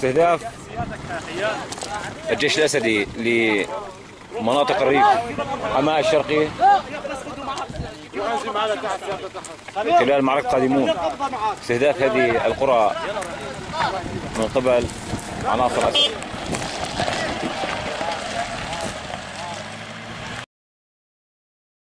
استهداف الجيش الأسدي لمناطق الريف. حماة الشرقي خلال معركة قادمون استهداف هذه القرى من قبل عناصر أسد